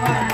Bye.